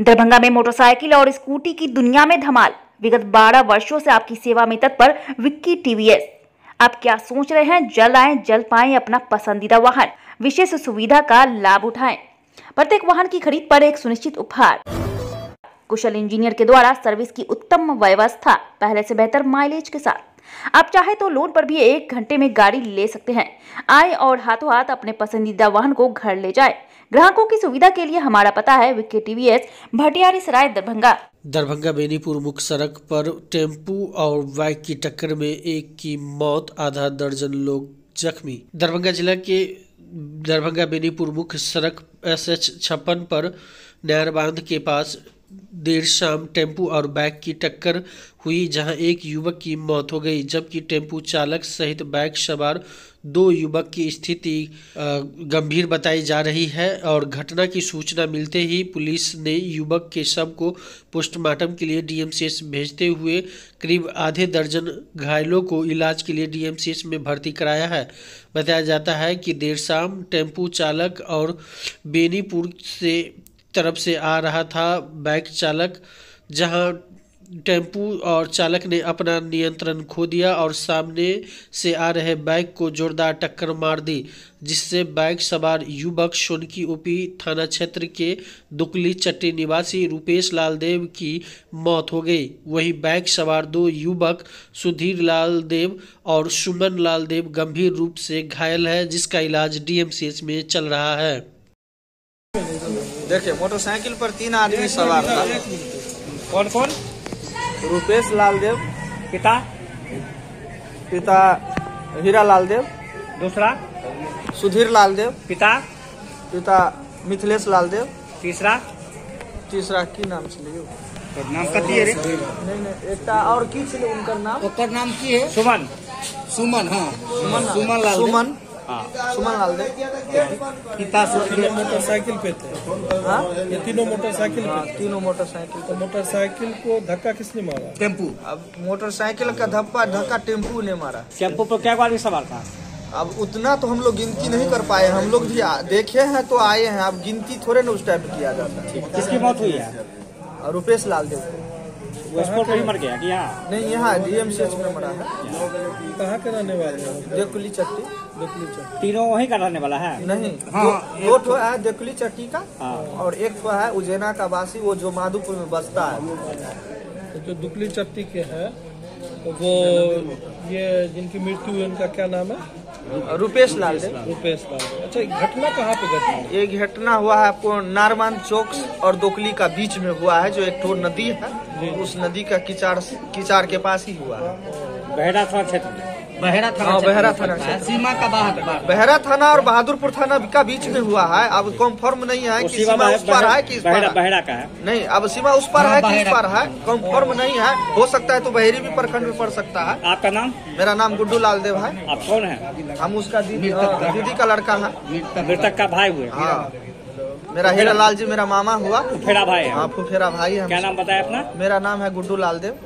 दरभंगा में मोटरसाइकिल और स्कूटी की दुनिया में धमाल। विगत 12 वर्षों से आपकी सेवा में तत्पर विक्की टीवीएस। आप क्या सोच रहे हैं? जल्द आए, जल्द पाए अपना पसंदीदा वाहन। विशेष सुविधा का लाभ उठाएँ। प्रत्येक वाहन की खरीद पर एक सुनिश्चित उपहार। कुशल इंजीनियर के द्वारा सर्विस की उत्तम व्यवस्था। पहले से बेहतर माइलेज के साथ। आप चाहे तो लोन पर भी एक घंटे में गाड़ी ले सकते हैं। आए और हाथों हाथ अपने पसंदीदा वाहन को घर ले जाए। ग्राहकों की सुविधा के लिए हमारा पता है विक्की टीवीएस, भटियारी सराय, दरभंगा। दरभंगा बेनीपुर मुख्य सड़क पर टेंपू और बाइक की टक्कर में एक की मौत, आधा दर्जन लोग जख्मी। दरभंगा जिला के दरभंगा बेनीपुर मुख्य सड़क एस एच छप्पन पर नहर बाँध के पास देर शाम टेंपू और बाइक की टक्कर हुई, जहाँ एक युवक की मौत हो गई, जबकि टेंपू चालक सहित बाइक सवार दो युवक की स्थिति गंभीर बताई जा रही है और घटना की सूचना मिलते ही पुलिस ने युवक के शव को पोस्टमार्टम के लिए डीएमसीएच भेजते हुए करीब आधे दर्जन घायलों को इलाज के लिए डीएमसीएच में भर्ती कराया है। बताया जाता है कि देर शाम टेंपू चालक और बेनीपुर से तरफ़ से आ रहा था बाइक चालक, जहाँ टेंपू और चालक ने अपना नियंत्रण खो दिया और सामने से आ रहे बाइक को जोरदार टक्कर मार दी, जिससे बाइक सवार युवक सोनकी ओपी थाना क्षेत्र के दुकली चट्टी निवासी रूपेश लाल देव की मौत हो गई। वहीं बाइक सवार दो युवक सुधीर लाल देव और सुमन लाल देव गंभीर रूप से घायल है, जिसका इलाज डीएमसीएच में चल रहा है। देखिए मोटरसाइकिल पर तीन आदमी सवार था। कौन कौन? रूपेश लाल देव पिता? पिता हीरा लाल देव दूसरा? सुधीर लाल देव पिता? पिता मिथिलेश लाल देव तीसरा? तीसरा की नाम छलै नाम कथी है रे? नहीं नहीं एकटा और की छलै उनकर नाम? ओकर नाम की है? सुमन। सुमन हाँ। सुमन। सुमन लाल सुमन। सुमन लाल देव पिता मोटरसाइकिल पे थे। हाँ? ये तीनों मोटरसाइकिल पे तीनों मोटरसाइकिल तो मोटरसाइकिल को धक्का किसने मारा? टेंपू। अब मोटरसाइकिल का धप्पा धक्का टेंपू ने मारा। टेंपो पर क्या आदमी सवार था? अब उतना तो हम लोग गिनती नहीं कर पाए। हम लोग भी देखे हैं तो आए हैं। अब गिनती थोड़े ना उस टाइम किया जाता है। किसकी मौत हुई है? रुपेश लाल देव वो में पर ही मर गया क्या यहाँ? नहीं यहाँ डीएमसीएच में मरा है। कहाँ के रहने वाले हैं? देकुली चट्टी। देकुली चट्टी। तीनों वहीं का रहने वाला है? नहीं हाँ, दो, दो ठो है देकुली चट्टी का हाँ। और एक ठो है उजैना का वासी वो जो माधोपुर में बसता है। तो जो दुकली चट्टी के हैं वो ये जिनकी मृत्यु हुई उनका क्या नाम है? रुपेश लाल। रुपेश लाल। अच्छा घटना कहाँ पे घटी? ये घटना हुआ है आपको नारमान चौक और दोकली का बीच में हुआ है जो एक ठो नदी है। उस नदी का किचार किचार के पास ही हुआ है। बहरा थाना क्षेत्र में। बहेरा थाना हाँ, बहेरा। थाना सीमा का बाहर बाहर। बहरा थाना और बहादुरपुर थाना का बीच में हुआ है। अब कंफर्म नहीं है कि सीमा उस पर है कि इस पर बहेड़ा का है। नहीं अब सीमा उस पर हाँ, है कि इस बहेरा। पर है। कंफर्म नहीं है। हो सकता है तो बहरी भी प्रखंड में पड़ सकता है। आपका नाम? मेरा नाम गुड्डू लाल देव है। आप कौन है? हम उसका दीदी दीदी का लड़का है। मृतक का भाई हुए। हाँ। मेरा हीरा लाल जी मेरा मामा हुआ। फेरा भाई हाँ। है फुफेरा भाई है क्या नाम बताया अपना? मेरा नाम है गुड्डू लाल देव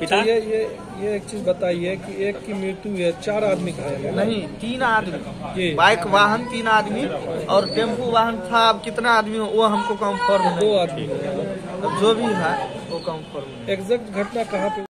पिता? ये ये ये एक चीज़ बताइए कि एक की मृत्यु है चार आदमी घायल है। नहीं तीन आदमी। बाइक वाहन तीन आदमी और टेंपू वाहन था अब कितना आदमी हो, वो हमको कंफर्म दो आदमी। जो भी है वो कंफर्म एग्जैक्ट घटना कहाँ पे